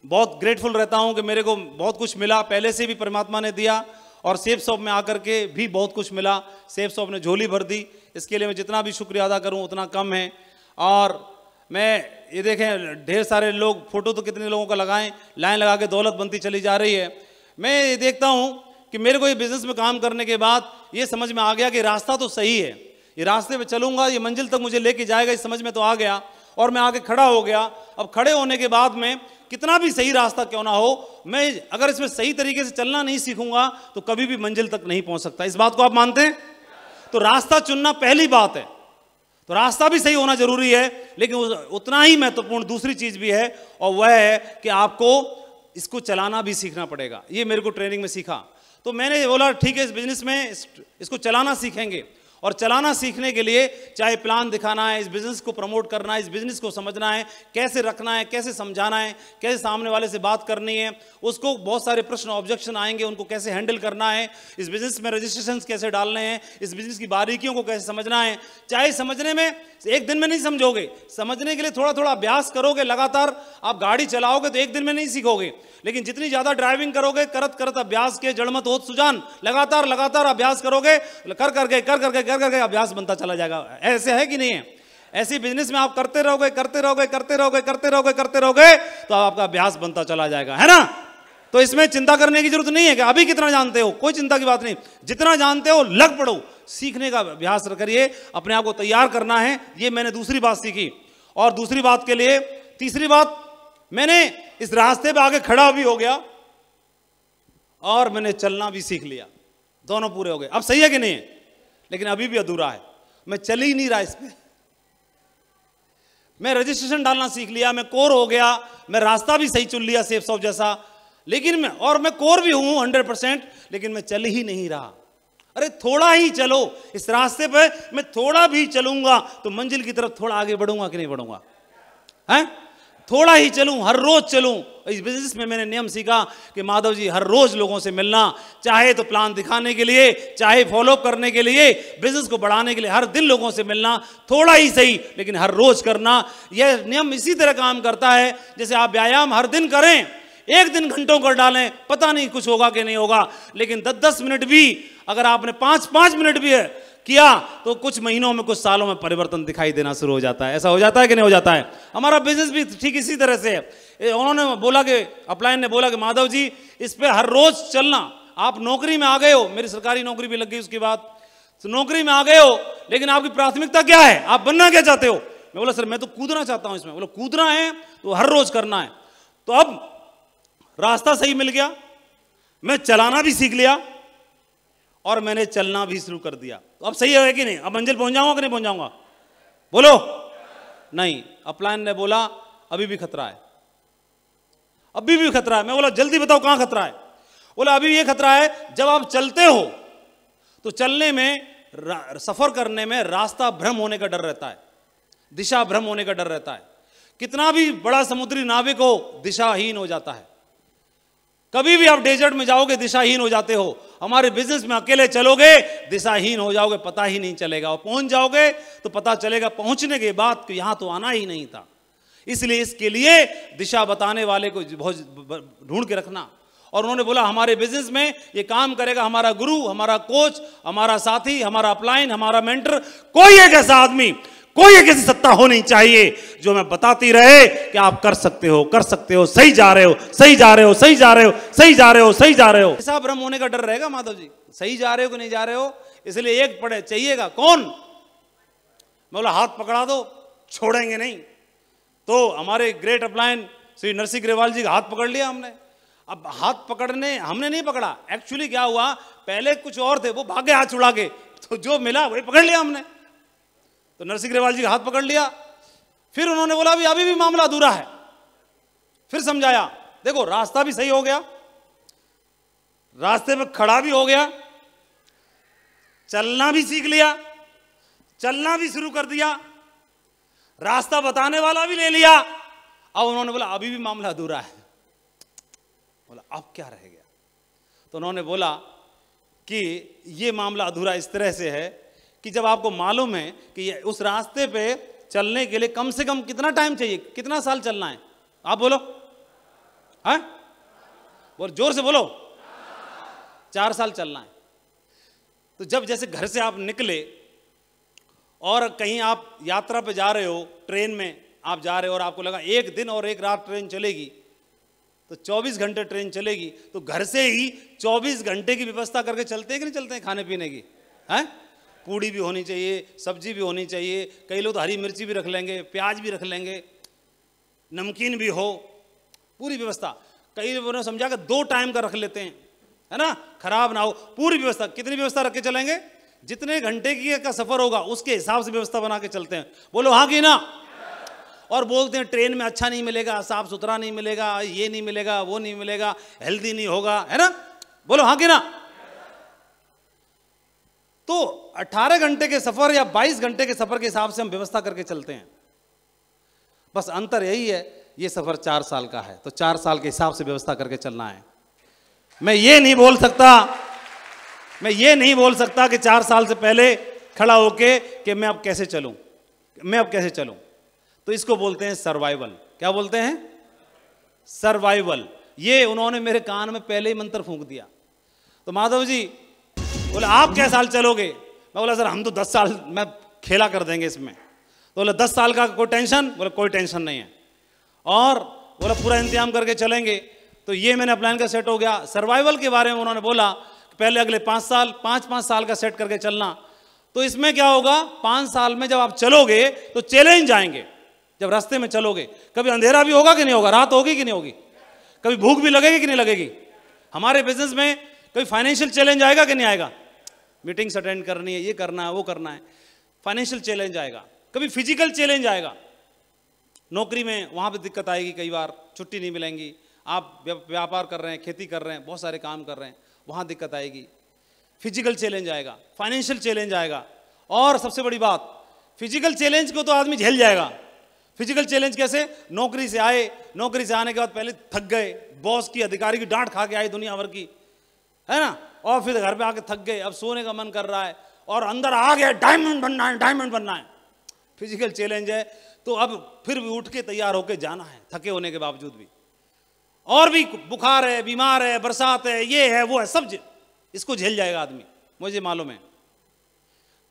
बहुत ग्रेटफुल रहता हूँ कि मेरे को बहुत कुछ मिला। पहले से भी परमात्मा ने दिया और सेफ़ शॉप में आकर के भी बहुत कुछ मिला। सेफ़ शॉप ने झोली भर दी। इसके लिए मैं जितना भी शुक्रिया अदा करूँ, उतना कम है। और मैं, ये देखें, ढेर सारे लोग, फ़ोटो तो कितने लोगों का लगाएँ, लाइन लगा के दौलत बनती चली जा रही है। मैं ये देखता हूँ कि मेरे को ये बिज़नेस में काम करने के बाद, ये समझ में आ गया कि रास्ता तो सही है। ये रास्ते पे चलूँगा, ये मंजिल तक मुझे लेके जाएगा इस समझ में तो आ गया, और मैं आगे खड़ा हो गया। अब खड़े होने के बाद में, कितना भी सही रास्ता क्यों ना हो, मैं अगर इसमें सही तरीके से चलना नहीं सीखूँगा तो कभी भी मंजिल तक नहीं पहुँच सकता। इस बात को आप मानते हैं? तो रास्ता चुनना पहली बात है। तो रास्ता भी सही होना ज़रूरी है, लेकिन उतना ही महत्वपूर्ण दूसरी चीज़ भी है, और वह है कि आपको इसको चलाना भी सीखना पड़ेगा। ये मेरे को ट्रेनिंग में सीखा। तो मैंने बोला, ठीक है, इस बिज़नेस में इसको चलाना सीखेंगे। और चलाना सीखने के लिए चाहे प्लान दिखाना है, इस बिज़नेस को प्रमोट करना है, इस बिज़नेस को समझना है, कैसे रखना है, कैसे समझाना है, कैसे सामने वाले से बात करनी है, उसको बहुत सारे प्रश्न ऑब्जेक्शन आएँगे, उनको कैसे हैंडल करना है, इस बिज़नेस में रजिस्ट्रेशन कैसे डालने हैं, इस बिज़नेस की बारीकियों को कैसे समझना है, चाहे समझने में एक दिन में नहीं समझोगे, समझने के लिए थोड़ा थोड़ा अभ्यास करोगे लगातार, आप गाड़ी चलाओगे तो एक दिन में नहीं सीखोगे, लेकिन जितनी ज़्यादा ड्राइविंग करोगे करत करत अभ्यास के, जड़मत हो सुजान लगातार लगातार अभ्यास करोगे कर करके कर करके कर करके अभ्यास बनता चला जाएगा। ऐसे है कि नहीं है? ऐसी बिज़नेस में आप करते रहोगे करते रहोगे करते रहोगे करते रहोगे करते रहोगे तो आपका अभ्यास बनता चला जाएगा। है ना? तो इसमें चिंता करने की ज़रूरत नहीं है कि अभी कितना जानते हो? कोई चिंता की बात नहीं। जितना जानते हो, लग पड़ो। सीखने का अभ्यास करिए, अपने आप को तैयार करना है। ये मैंने दूसरी बात सीखी। और दूसरी बात के लिए, तीसरी बात, मैंने इस रास्ते पे आगे खड़ा भी हो गया और मैंने चलना भी सीख लिया। दोनों पूरे हो गए। अब सही है कि नहीं है? लेकिन अभी भी अधूरा है। मैं चल ही नहीं रहा इस पर मैं रजिस्ट्रेशन डालना सीख लिया, मैं कोर हो गया, मैं रास्ता भी सही चुन लिया सेफ़ सॉफ जैसा। लेकिन मैं, और मैं कोर भी हूँ हंड्रेड परसेंट लेकिन मैं चल ही नहीं रहा। अरे थोड़ा ही चलो, इस रास्ते पे मैं थोड़ा भी चलूँगा तो मंजिल की तरफ़ थोड़ा आगे बढ़ूँगा कि नहीं बढ़ूँगा? है? थोड़ा ही चलूँ, हर रोज चलूँ। इस बिज़नेस में मैंने नियम सीखा कि माधव जी, हर रोज लोगों से मिलना, चाहे तो प्लान दिखाने के लिए, चाहे फॉलो करने के लिए बिज़नेस को बढ़ाने के लिए, हर दिन लोगों से मिलना, थोड़ा ही सही, लेकिन हर रोज करना। यह नियम इसी तरह काम करता है, जैसे आप व्यायाम हर दिन करें, एक दिन घंटों कर डालें, पता नहीं कुछ होगा कि नहीं होगा, लेकिन दस दस मिनट भी, अगर आपने पाँच पाँच मिनट भी है किया तो कुछ महीनों में, कुछ सालों में परिवर्तन दिखाई देना शुरू हो जाता है। ऐसा हो जाता है कि नहीं हो जाता है? हमारा बिज़नेस भी ठीक इसी तरह से है। उन्होंने बोला कि अपलाइन ने बोला कि, माधव जी, इस पर हर रोज चलना। आप नौकरी में आ गए हो। मेरी सरकारी नौकरी भी लग गई उसके बाद। तो नौकरी में आ गए हो, लेकिन आपकी प्राथमिकता क्या है? आप बनना क्या चाहते हो? मैं बोला, सर, मैं तो कूदना चाहता हूँ इसमें। बोला, कूदना है तो हर रोज करना है। तो अब रास्ता सही मिल गया। मैं चलाना भी सीख लिया और मैंने चलना भी शुरू कर दिया। तो अब सही है कि नहीं? अब मंजिल पहुँच जाऊँगा कि नहीं पहुँच जाऊँगा बोलो। नहीं अपलायन ने बोला, अभी भी खतरा है। अभी भी खतरा है। मैं बोला, जल्दी बताओ कहाँ खतरा है? बोला, अभी ये खतरा है, जब आप चलते हो तो चलने में सफ़र करने में रास्ता भ्रम होने का डर रहता है। दिशा भ्रम होने का डर रहता है। कितना भी बड़ा समुद्री नाविक हो, दिशाहीन हो जाता है। कभी भी आप डेजर्ट में जाओगे, दिशाहीन हो जाते हो। हमारे बिज़नेस में अकेले चलोगे, दिशाहीन हो जाओगे, पता ही नहीं चलेगा। और पहुँच जाओगे तो पता चलेगा पहुँचने के बाद कि यहाँ तो आना ही नहीं था। इसलिए इसके लिए दिशा बताने वाले को बहुत ढूंढ के रखना। और उन्होंने बोला, हमारे बिज़नेस में ये काम करेगा हमारा गुरु, हमारा कोच हमारा साथी, हमारा अपलाइन हमारा मेंटर कोई एक ऐसा आदमी कोई एक ऐसी सत्ता होनी चाहिए जो मैं बताती रहे कि आप कर सकते हो, कर सकते हो, सही जा रहे हो, सही जा रहे हो, सही जा रहे हो, सही जा रहे हो, सही जा रहे हो। ऐसा भ्रम होने का डर रहेगा माधव जी। सही जा रहे हो कि नहीं जा रहे हो? इसलिए एक पड़े, चाहिएगा। कौन? मैं बोला, हाथ पकड़ा दो, छोड़ेंगे नहीं। तो हमारे ग्रेट अपलाइन श्री नरसिंह ग्रेवाल जी का हाथ पकड़ लिया हमने। अब हाथ पकड़ने, हमने नहीं पकड़ा। एक्चुअली क्या हुआ? पहले कुछ और थे, वो भागे हाथ छुड़ा के। तो जो मिला, वही पकड़ लिया हमने। तो नरसिंह ग्रेवाल जी का हाथ पकड़ लिया। फिर उन्होंने बोला, अभी अभी भी मामला अधूरा है। फिर समझाया, देखो, रास्ता भी सही हो गया। रास्ते में खड़ा भी हो गया। चलना भी सीख लिया। चलना भी शुरू कर दिया। रास्ता बताने वाला भी ले लिया। अब उन्होंने बोला, अभी भी मामला अधूरा है। बोला, अब क्या रह गया? तो उन्होंने बोला कि ये मामला अधूरा इस तरह से है कि जब आपको मालूम है कि उस रास्ते पे चलने के लिए कम से कम कितना टाइम चाहिए? कितना साल चलना है? आप बोलो। है? बोल, ज़ोर से बोलो। चार साल चलना है। तो जब जैसे घर से आप निकले और कहीं आप यात्रा पे जा रहे हो, ट्रेन में आप जा रहे हो और आपको लगा एक दिन और एक रात ट्रेन चलेगी तो 24 घंटे ट्रेन चलेगी तो घर से ही 24 घंटे की व्यवस्था करके चलते हैं कि नहीं चलते हैं खाने पीने की? हैं? पूड़ी भी होनी चाहिए, सब्ज़ी भी होनी चाहिए, कई लोग तो हरी मिर्ची भी रख लेंगे, प्याज भी रख लेंगे, नमकीन भी हो, पूरी व्यवस्था। कई लोगों ने समझा कि दो टाइम का रख लेते हैं, है ना? खराब ना हो, पूरी व्यवस्था। कितनी व्यवस्था रख के चलेंगे? जितने घंटे की का सफ़र होगा, उसके हिसाब से व्यवस्था बना के चलते हैं। बोलो हाँ कि ना? और बोलते हैं, ट्रेन में अच्छा नहीं मिलेगा, साफ़ सुथरा नहीं मिलेगा, ये नहीं मिलेगा, वो नहीं मिलेगा हेल्दी नहीं होगा। है ना? बोलो हाँ कि ना? तो 18 घंटे के सफ़र या 22 घंटे के सफ़र के हिसाब से हम व्यवस्था करके चलते हैं। बस अंतर यही है, ये सफ़र चार साल का है तो चार साल के हिसाब से व्यवस्था करके चलना है। मैं ये नहीं बोल सकता, मैं ये नहीं बोल सकता कि चार साल से पहले खड़ा होके कि मैं अब कैसे चलूँ, मैं अब कैसे चलूँ। तो इसको बोलते हैं सर्वाइवल क्या बोलते हैं? सर्वाइवल ये उन्होंने मेरे कान में पहले ही मंत्र फूंक दिया। तो माधव जी बोले, आप क्या साल चलोगे? मैं बोला, सर, हम तो दस साल में खेला कर देंगे इसमें। तो बोले, दस साल का कोई टेंशन? बोले, कोई टेंशन नहीं है। और बोला, पूरा इंतज़ाम करके चलेंगे। तो ये मैंने प्लान का सेट हो गया। सर्वाइवल के बारे में उन्होंने बोला कि पहले अगले पाँच साल पाँच पाँच साल का सेट करके चलना। तो इसमें क्या होगा, पाँच साल में जब आप चलोगे तो चैलेंज आएँगे, जब रास्ते में चलोगे। कभी अंधेरा भी होगा कि नहीं होगा? रात होगी कि नहीं होगी? कभी भूख भी लगेगी कि नहीं लगेगी? हमारे बिज़नेस में कभी फाइनेंशियल चैलेंज आएगा कि नहीं आएगा? मीटिंग्स अटेंड करनी है, ये करना है, वो करना है। फाइनेंशियल चैलेंज आएगा। कभी फ़िज़िकल चैलेंज आएगा। नौकरी में वहाँ पे दिक्कत आएगी कई बार, छुट्टी नहीं मिलेंगी। आप व्यापार कर रहे हैं, खेती कर रहे हैं, बहुत सारे काम कर रहे हैं, वहाँ दिक्कत आएगी। फ़िज़िकल चैलेंज आएगा। फाइनेंशियल चैलेंज आएगा। और सबसे बड़ी बात फ़िज़िकल चैलेंज को तो आदमी झेल जाएगा। फ़िज़िकल चैलेंज कैसे? नौकरी से आए, नौकरी से आने के बाद पहले थक गए। बॉस की, अधिकारी की डांट खा के आए दुनिया भर की। है ना? और फिर घर पे आके थक गए। अब सोने का मन कर रहा है और अंदर आ गया डायमंड बनना है डायमंड बनना है। फ़िज़िकल चैलेंज है। तो अब फिर भी उठ के तैयार होके जाना है, थके होने के बावजूद भी। और भी बुखार है, बीमार है, बरसात है, ये है, वो है, सब इसको झेल जाएगा आदमी, मुझे मालूम है।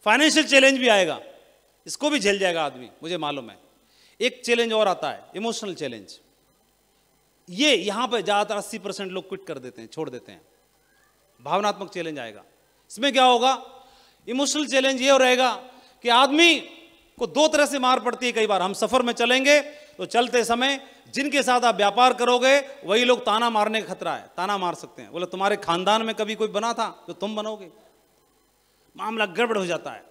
फाइनेंशियल चैलेंज भी आएगा, इसको भी झेल जाएगा आदमी, मुझे मालूम है। एक चैलेंज और आता है इमोशनल चैलेंज ये यहाँ पर ज़्यादातर अस्सी परसेंट लोग क्विट कर देते हैं, छोड़ देते हैं। भावनात्मक चैलेंज आएगा। इसमें क्या होगा? इमोशनल चैलेंज ये रहेगा कि आदमी को दो तरह से मार पड़ती है कई बार। हम सफ़र में चलेंगे तो चलते समय जिनके साथ आप व्यापार करोगे, वही लोग ताना मारने का खतरा है। ताना मार सकते हैं। बोले, तुम्हारे खानदान में कभी कोई बना था तो तुम बनोगे? मामला गड़बड़ हो जाता है।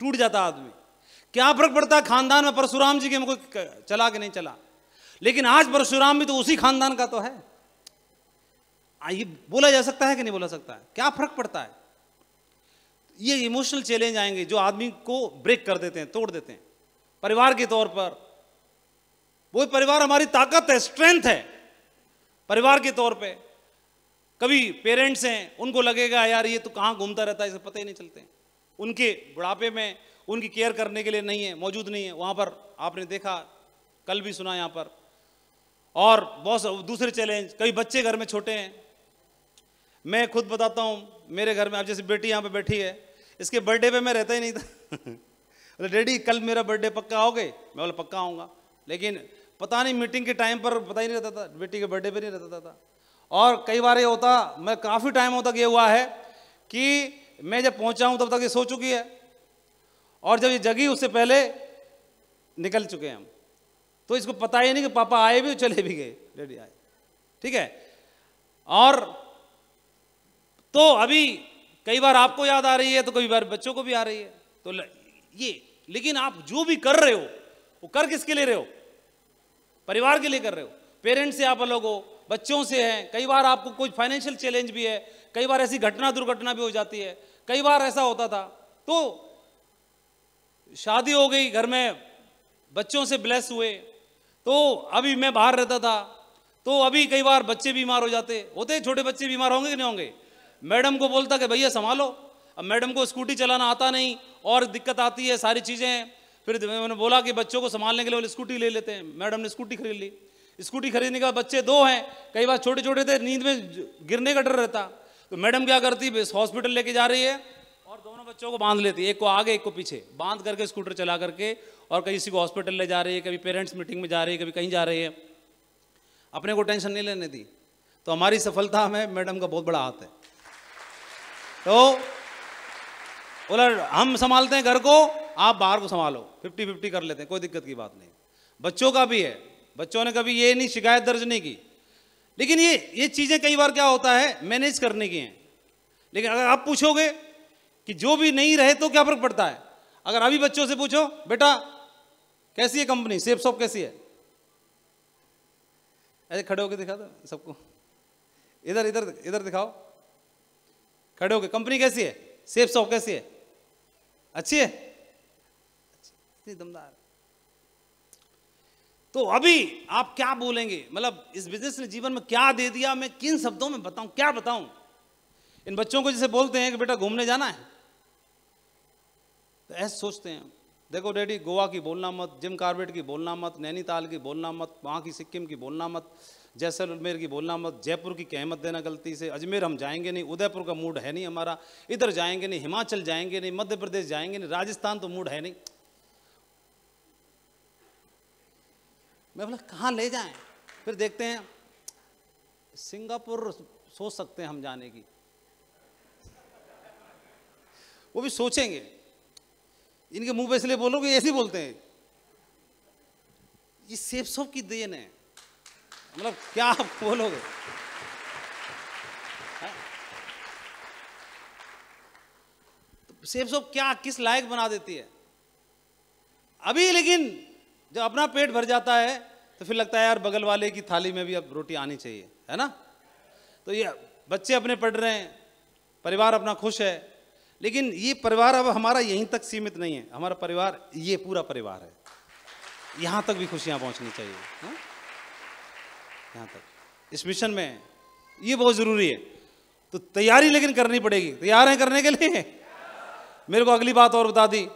टूट जाता आदमी। क्या फ़र्क पड़ता है? खानदान में परशुराम जी के कोई चला कि नहीं चला? लेकिन आज परशुराम भी तो उसी खानदान का तो है। ये बोला जा सकता है कि नहीं बोला सकता है? क्या फ़र्क पड़ता है? ये इमोशनल चैलेंज आएँगे, जो आदमी को ब्रेक कर देते हैं, तोड़ देते हैं। परिवार के तौर पर। वो परिवार हमारी ताकत है स्ट्रेंथ है। परिवार के तौर पे। कभी पेरेंट्स हैं, उनको लगेगा, यार, ये तो कहाँ घूमता रहता है, इसे पता ही नहीं चलते उनके बुढ़ापे में, उनकी केयर करने के लिए नहीं है, मौजूद नहीं है। वहाँ पर आपने देखा, कल भी सुना यहाँ पर। और बहुत दूसरे चैलेंज कई बच्चे घर में छोटे हैं मैं खुद बताता हूँ, मेरे घर में आप जैसे बेटी यहाँ पे बैठी है, इसके बर्थडे पे मैं रहता ही नहीं था। *laughs* बोले डैडी कल मेरा बर्थडे पक्का आओगे मैं बोला, पक्का आऊँगा लेकिन पता नहीं मीटिंग के टाइम पर पता ही नहीं रहता था, बेटी के बर्थडे पे नहीं रहता था। और कई बार ये होता, मैं काफ़ी टाइम होता ये हुआ है कि मैं जब पहुँचा हूँ, तब तक ये सो चुकी है। और जब ये जगी, उससे पहले निकल चुके हैं हम। तो इसको पता ही नहीं कि पापा आए भी चले भी गए। डैडी आए। ठीक है? और तो अभी कई बार आपको याद आ रही है तो कई बार बच्चों को भी आ रही है। तो ये, लेकिन आप जो भी कर रहे हो, वो कर किसके लिए रहे हो? परिवार के लिए कर रहे हो। पेरेंट्स से आप अलग हो, बच्चों से हैं। कई बार आपको कोई फाइनेंशियल चैलेंज भी है, कई बार ऐसी घटना दुर्घटना भी हो जाती है। कई बार ऐसा होता था। तो शादी हो गई, घर में बच्चों से ब्लेस हुए। तो अभी मैं बाहर रहता था। तो अभी कई बार बच्चे बीमार हो जाते। होते छोटे बच्चे बीमार होंगे कि नहीं होंगे? मैडम को बोलता कि भैया संभालो। अब मैडम को स्कूटी चलाना आता नहीं, और दिक्कत आती है, सारी चीज़ें फिर उन्होंने बोला कि बच्चों को संभालने के लिए बोले, स्कूटी ले लेते हैं। मैडम ने स्कूटी खरीद ली। स्कूटी खरीदने के बच्चे दो हैं, कई बार छोटे छोटे थे, नींद में गिरने का डर रहता। तो मैडम क्या करती हॉस्पिटल लेके जा रही है, और दोनों बच्चों को बाँध लेती। है एक को आगे, एक को पीछे। बाँध करके स्कूटर चला करके, और कहीं किसी को हॉस्पिटल ले जा रही है, कभी पेरेंट्स मीटिंग में जा रही है, कभी कहीं जा रही है। अपने को टेंशन नहीं लेने दी। तो हमारी सफलता में मैडम का बहुत बड़ा हाथ है। तो बोला, हम संभालते हैं घर को, आप बाहर को संभालो। फिफ्टी फिफ्टी कर लेते हैं, कोई दिक्कत की बात नहीं। बच्चों का भी है, बच्चों ने कभी ये नहीं, शिकायत दर्ज नहीं की। लेकिन ये ये चीज़ें कई बार क्या होता है, मैनेज करने की हैं। लेकिन अगर आप पूछोगे कि जो भी नहीं रहे तो क्या फ़र्क पड़ता है? अगर अभी बच्चों से पूछो, बेटा, कैसी है कंपनी सेफ़ शॉप कैसी है? ऐसे खड़े होकर दिखा दो सबको। इधर इधर इधर दिखाओ। खड़े हो गए कंपनी कैसी है? सेफ़ सॉफ कैसी है? अच्छी है? दमदार। तो अभी आप क्या बोलेंगे? मतलब इस बिज़नेस ने जीवन में क्या दे दिया? मैं किन शब्दों में बताऊँ? क्या बताऊँ? इन बच्चों को जैसे बोलते हैं कि बेटा घूमने जाना है। तो ऐसे सोचते हैं। देखो डैडी, गोवा की बोलना मत, जिम कार्बेट की बोलना मत, नैनीताल की बोलना मत, वहाँ की सिक्किम की बोलना मत, जैसलमेर की बोलना मत, जयपुर की कहमत देना गलती से, अजमेर हम जाएँगे नहीं, उदयपुर का मूड है नहीं हमारा, इधर जाएँगे नहीं, हिमाचल जाएँगे नहीं, मध्य प्रदेश जाएँगे नहीं, राजस्थान तो मूड है नहीं। मैं बोला, कहाँ ले जाएँ? फिर देखते हैं, सिंगापुर सोच सकते हैं हम जाने की। वो भी सोचेंगे। इनके मुँह पे इसलिए बोल रहा बोलोगे, ऐसे ही बोलते हैं। ये सेफ़ सोप की देन है। मतलब क्या आप बोलोगे? हैं? तो सेफ़ सोप क्या, किस लायक बना देती है? अभी लेकिन जब अपना पेट भर जाता है तो फिर लगता है, यार, बगल वाले की थाली में भी अब रोटी आनी चाहिए, है ना? तो ये बच्चे अपने पढ़ रहे हैं, परिवार अपना खुश है लेकिन ये परिवार अब हमारा यहीं तक सीमित नहीं है। हमारा परिवार, ये पूरा परिवार है। यहाँ तक भी खुशियाँ पहुँचनी चाहिए? यहाँ तक। इस मिशन में ये बहुत ज़रूरी है। तो तैयारी लेकिन करनी पड़ेगी। तैयार हैं करने के लिए? मेरे को अगली बात और बता दी।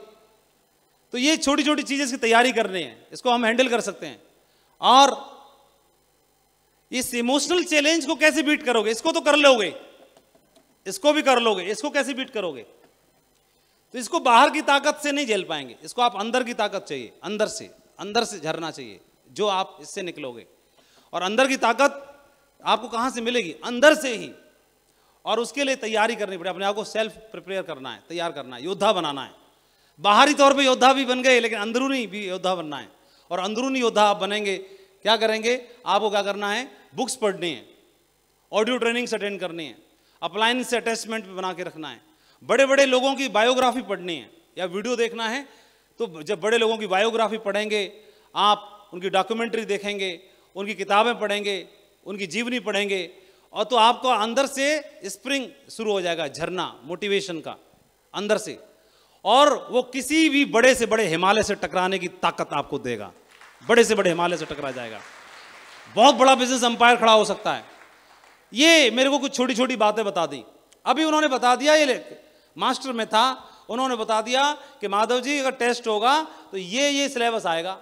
तो ये छोटी छोटी चीज़ें इसकी तैयारी करनी है। इसको हम हैंडल कर सकते हैं। और इस इमोशनल चैलेंज को कैसे बीट करोगे? इसको तो कर लोगे। इसको भी कर लोगे, इसको कैसे बीट करोगे? तो इसको बाहर की ताकत से नहीं झेल पाएँगे। इसको आप अंदर की ताकत चाहिए, अंदर से अंदर से झरना चाहिए, जो आप इससे निकलोगे। और अंदर की ताकत आपको कहाँ से मिलेगी? अंदर से ही। और उसके लिए तैयारी करनी पड़े, अपने आप को सेल्फ प्रिपेयर करना है, तैयार करना है, योद्धा बनाना है। बाहरी तौर पे योद्धा भी बन गए, लेकिन अंदरूनी भी योद्धा बनना है। और अंदरूनी योद्धा आप बनेंगे, क्या करेंगे? आपको क्या करना है? बुक्स पढ़नी है ऑडियो ट्रेनिंग्स अटेंड करनी है। अप्लायंस से अटैचमेंट बना के रखना है। बड़े बड़े लोगों की बायोग्राफी पढ़नी है या वीडियो देखना है तो जब बड़े लोगों की बायोग्राफी पढ़ेंगे, आप उनकी डॉक्यूमेंट्री देखेंगे, उनकी किताबें पढ़ेंगे, उनकी जीवनी पढ़ेंगे, और तो आपको अंदर से स्प्रिंग शुरू हो जाएगा, झरना, मोटिवेशन का, अंदर से। और वो किसी भी बड़े से बड़े हिमालय से टकराने की ताकत आपको देगा। बड़े से बड़े हिमालय से टकरा जाएगा। बहुत बड़ा बिज़नेस अंपायर खड़ा हो सकता है। ये मेरे को कुछ छोटी छोटी बातें बता दी। अभी उन्होंने बता दिया ये मास्टर में था, उन्होंने बता दिया कि माधव जी, अगर टेस्ट होगा तो ये ये सिलेबस आएगा।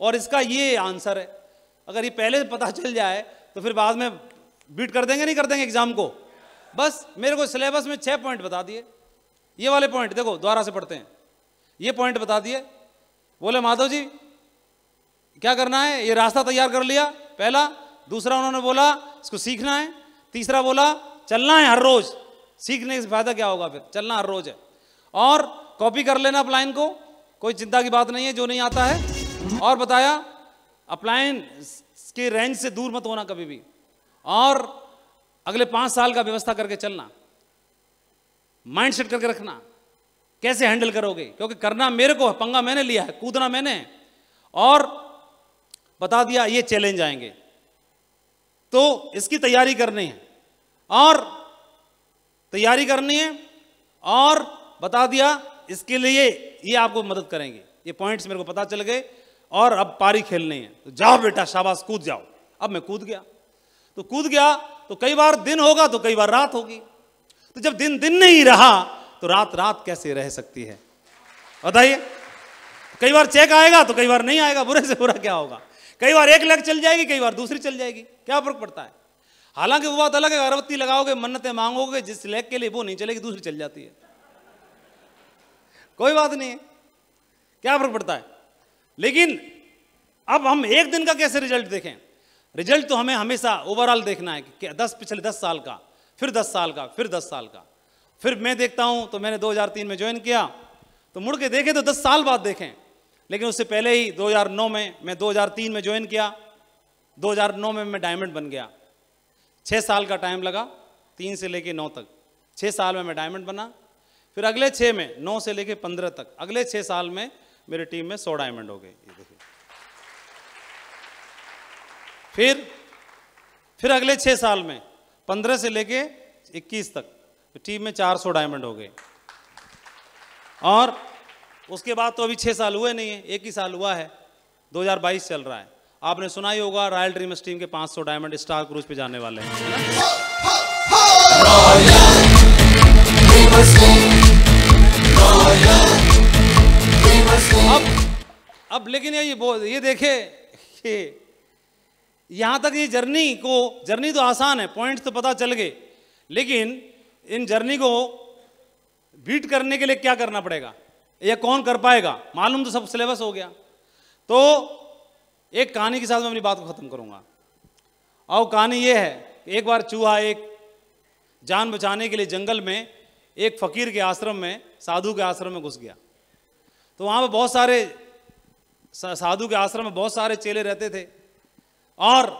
और इसका ये आंसर है। अगर ये पहले पता चल जाए तो फिर बाद में बीट कर देंगे, नहीं कर देंगे एग्ज़ाम को। बस मेरे को सिलेबस में छह पॉइंट बता दिए। ये वाले पॉइंट, देखो, दोबारा से पढ़ते हैं। ये पॉइंट बता दिए। बोले, माधव जी, क्या करना है? ये रास्ता तैयार कर लिया, पहला। दूसरा उन्होंने बोला, इसको सीखना है। तीसरा बोला, चलना है हर रोज। सीखने से फ़ायदा क्या होगा फिर? चलना हर रोज है। और कॉपी कर लेना अपलाइन को। कोई चिंता की बात नहीं है, जो नहीं आता है। और बताया अपलाइन के रेंज से दूर मत होना कभी भी। और अगले पाँच साल का व्यवस्था करके चलना। माइंड सेट करके रखना। कैसे हैंडल करोगे? क्योंकि करना मेरे को, पंगा मैंने लिया है, कूदना मैंने। और बता दिया, ये चैलेंज आएँगे। तो इसकी तैयारी करनी है। और तैयारी करनी है और बता दिया, इसके लिए ये आपको मदद करेंगे। ये पॉइंट्स मेरे को पता चल गए और अब पारी खेलनी है। तो जाओ बेटा, शाबाश, कूद जाओ। अब मैं कूद गया। तो कूद गया तो कई बार दिन होगा तो कई बार रात होगी। तो जब दिन दिन नहीं रहा तो रात रात कैसे रह सकती है? बताइए। कई बार चेक आएगा तो कई बार नहीं आएगा। बुरे से बुरा क्या होगा? कई बार एक लग चल जाएगी, कई बार दूसरी चल जाएगी। क्या फ़र्क पड़ता है? हालाँकि वो बात अलग है, अगरबत्ती लगाओगे, मन्नतें मांगोगे, जिस लेग के लिए वो नहीं चलेगी, दूसरी चल जाती है। कोई बात नहीं। क्या फ़र्क पड़ता है? लेकिन अब हम एक दिन का कैसे रिज़ल्ट देखें? रिज़ल्ट तो हमें हमेशा ओवरऑल देखना है कि दस, पिछले दस साल का, फिर दस साल का, फिर दस साल का। फिर मैं देखता हूँ तो मैंने 2003 में ज्वाइन किया तो मुड़ के देखें तो दस साल बाद देखें। लेकिन उससे पहले ही 2009 में मैं 2003 में ज्वाइन किया। 2009 में मैं डायमंड बन गया। छः साल का टाइम लगा, तीन से लेके नौ तक। छः साल में मैं डायमंड बना। फिर अगले छः में, नौ से लेके पंद्रह तक, अगले छः साल में मेरी टीम में सौ डायमंड हो गए। ये देखिए। फिर फिर अगले छः साल में, पंद्रह से लेके इक्कीस तक टीम में चार सौ डायमंड हो गए। और उसके बाद तो अभी छः साल हुए नहीं है, एक ही साल हुआ है। 2022 चल रहा है। आपने सुना ही होगा रॉयल ड्रीम टीम के 500 डायमंड स्टार क्रूज पे जाने वाले हैं। अब अब लेकिन ये ये देखे कि यहाँ तक ये जर्नी को, जर्नी तो आसान है, पॉइंट्स तो पता चल गए। लेकिन इन जर्नी को बीट करने के लिए क्या करना पड़ेगा? ये कौन कर पाएगा? मालूम तो सब सिलेबस हो गया। तो एक कहानी के साथ मैं अपनी बात को खत्म करूँगा। और कहानी ये है कि एक बार चूहा एक जान बचाने के लिए जंगल में एक फकीर के आश्रम में, साधु के आश्रम में घुस गया। तो वहाँ पर बहुत सारे साधु के आश्रम में बहुत सारे चेले रहते थे और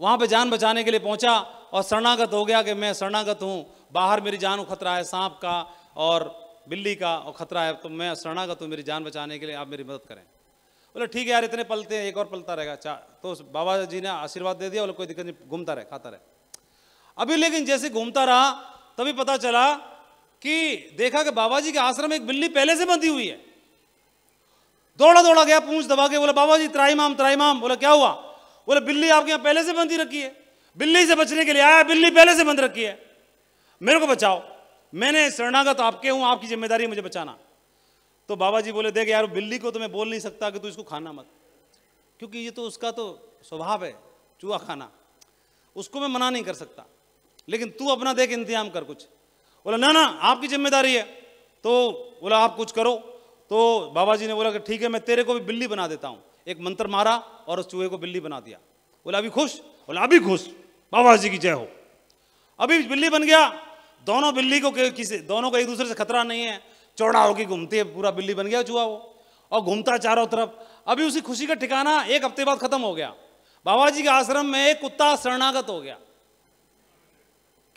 वहाँ पे जान बचाने के लिए पहुँचा और शरणागत हो गया कि मैं शरणागत हूँ। बाहर मेरी जान को खतरा है सांप का और बिल्ली का और खतरा है तो मैं शरणागत हूँ, मेरी जान बचाने के लिए आप मेरी मदद करें। बोले, ठीक है यार, इतने पलते हैं, एक और पलता रहेगा तो बाबा जी ने आशीर्वाद दे दिया, बोले, कोई दिक्कत नहीं, घूमता रहे, खाता रहे। अभी लेकिन जैसे घूमता रहा, तभी पता चला कि देखा कि बाबा जी के आश्रम में एक बिल्ली पहले से बंधी हुई है। दौड़ा दौड़ा गया, पूछ दबा के बोला, बाबा जी, त्राईमाम त्राईमाम। बोला, क्या हुआ? बोले, बिल्ली आपके यहाँ पहले से बंधी रखी है। बिल्ली से बचने के लिए आया बिल्ली पहले से बंद रखी है। मेरे को बचाओ। मैंने शरणागत आपके हूँ, आपकी ज़िम्मेदारी मुझे बचाना। तो बाबा जी बोले, देख यार, बिल्ली को तो मैं बोल नहीं सकता कि तू इसको खाना मत। क्योंकि ये तो उसका तो स्वभाव है, चूहा खाना। उसको मैं मना नहीं कर सकता। लेकिन तू अपना देख, इंतज़ाम कर कुछ। बोला, ना ना, आपकी ज़िम्मेदारी है। तो बोला, आप कुछ करो। तो बाबा जी ने बोला कि ठीक है, मैं तेरे को भी बिल्ली बना देता हूँ। एक मंत्र मारा और उस चूहे को बिल्ली बना दिया। बोला, अभी खुश? बोला, अभी खुश। बाबा जी की जय हो। अभी बिल्ली बन गया दोनों बिल्ली को किसी दोनों को एक दूसरे से खतरा नहीं है। चौड़ा होगी घूमती है, पूरा बिल्ली बन गया, चूहा वो। और घूमता चारों तरफ़। अभी उसी खुशी का ठिकाना एक हफ़्ते बाद खत्म हो गया। बाबा जी के आश्रम में एक कुत्ता शरणागत हो गया।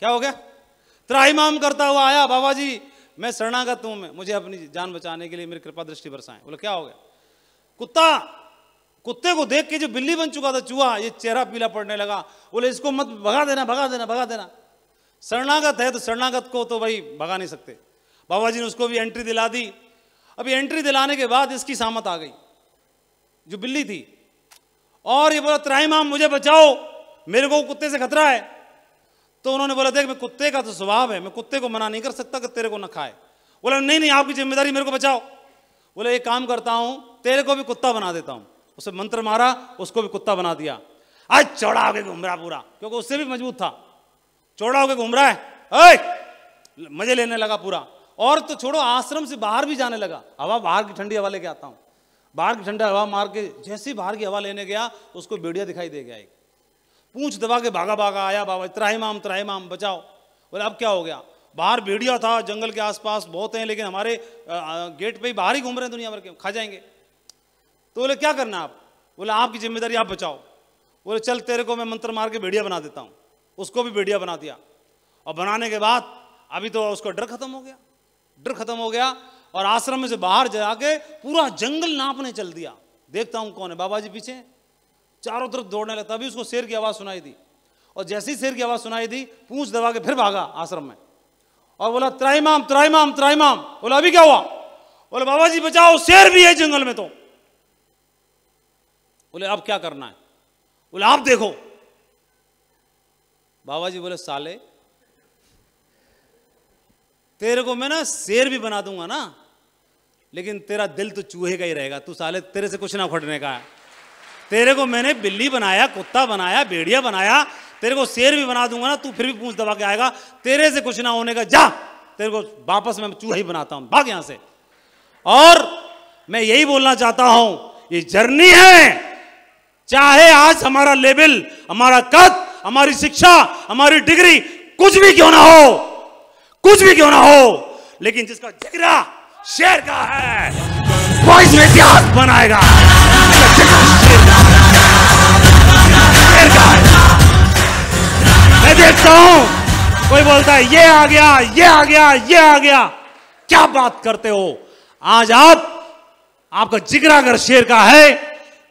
क्या हो गया? त्राहिमाम करता हुआ आया बाबा जी मैं शरणागत हूँ, मैं मुझे अपनी जान बचाने के लिए मेरी कृपा दृष्टि बरसाएँ। बोले, क्या हो गया? कुत्ता, कुत्ते को देख के जो बिल्ली बन चुका था, चूहा, ये चेहरा पीला पड़ने लगा। बोले, इसको मत भगा देना भगा देना भगा देना। शरणागत है तो शरणागत को तो भाई भगा नहीं सकते। बाबा जी ने उसको भी एंट्री दिला दी। अभी एंट्री दिलाने के बाद इसकी सामत आ गई, जो बिल्ली थी। और ये बोला त्राईमाम मुझे बचाओ। मेरे को कुत्ते से खतरा है। तो उन्होंने बोला, देख, मैं कुत्ते का तो स्वभाव है। मैं कुत्ते को मना नहीं कर सकता कि तेरे को न खाए। बोला, नहीं नहीं, आपकी ज़िम्मेदारी मेरे को बचाओ। बोले, एक काम करता हूँ, तेरे को भी कुत्ता बना देता हूँ। उसे मंत्र मारा, उसको भी कुत्ता बना दिया। आज चौड़ा होके घूम रहा पूरा, क्योंकि उससे भी मज़बूत था। चौड़ा होकर घूम रहा है। ओए! मज़े लेने लगा पूरा। और तो छोड़ो, आश्रम से बाहर भी जाने लगा। हवा बाहर की ठंडी हवा लेके आता हूँ। बाहर की ठंडी हवा मार के जैसे ही बाहर की हवा लेने गया, उसको बेड़िया दिखाई दे गया एक। पूछ दबा के भागा भागा आया, बाबा त्राहिमाम त्राहिमाम बचाओ। बोले, अब क्या हो गया? बाहर भेड़िया था, जंगल के आसपास बहुत हैं, लेकिन हमारे गेट पे ही बाहर ही घूम रहे हैं दुनिया भर के, खा जाएँगे। तो बोले, क्या करना आप? बोले, आपकी ज़िम्मेदारी आप बचाओ। बोले, चल, तेरे को मैं मंत्र मार के भेड़िया बना देता हूँ। उसको भी भेड़िया बना दिया। और बनाने के बाद अभी तो उसका डर खत्म हो गया। डर खत्म हो गया और आश्रम में से बाहर जाके पूरा जंगल नापने चल दिया। देखता हूँ कौन है? बाबा जी पीछे चारों तरफ़ दौड़ने लगा। तभी उसको शेर की आवाज़ सुनाई दी। और जैसी शेर की आवाज़ सुनाई दी, पूछ दबा के फिर भागा आश्रम में। और बोला, त्राईमाम त्राईमाम त्राईमाम। बोला, अभी क्या हुआ? बोले बाबा जी बचाओ, शेर भी है जंगल में तो। बोले, अब क्या करना है? बोले, आप देखो बाबा जी बोले, साले, तेरे को मैं ना शेर भी बना दूँगा ना, लेकिन तेरा दिल तो चूहे का ही रहेगा। तू साले, तेरे से कुछ ना फटने का है। तेरे को मैंने बिल्ली बनाया, कुत्ता बनाया, भेड़िया बनाया, तेरे को शेर भी बना दूँगा ना, तू फिर भी पूछ दबा के आएगा। तेरे से कुछ ना होने का, जा, तेरे को वापस मैं चूहा ही बनाता हूँ, भाग यहाँ से। और मैं यही बोलना चाहता हूँ, ये जर्नी है। चाहे आज हमारा लेवल हमारा कद हमारी शिक्षा, हमारी डिग्री कुछ भी क्यों ना हो? कुछ भी क्यों ना हो? लेकिन जिसका जिगरा शेर का है वो इसमें इतिहास बनाएगा। शेर का है। मैं देखता हूँ। कोई बोलता है, ये आ गया, ये आ गया, ये आ गया। क्या बात करते हो? आज आप, आपका जिगरा अगर शेर का है,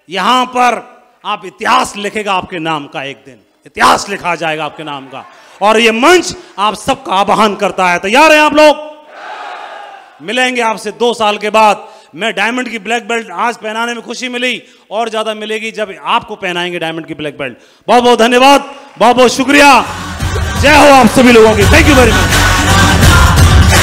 यहाँ पर आप इतिहास लिखेगा आपके नाम का एक दिन। इतिहास लिखा जाएगा आपके नाम का। और ये मंच आप सबका आह्वान करता है। तैयार हैं आप लोग? मिलेंगे आपसे दो साल के बाद। मैं डायमंड की ब्लैक बेल्ट आज पहनाने में खुशी मिली। और ज़्यादा मिलेगी जब आपको पहनाएँगे डायमंड की ब्लैक बेल्ट। बहुत बहुत धन्यवाद। बहुत बहुत शुक्रिया। जय हो आप सभी लोगों की। Thank you very much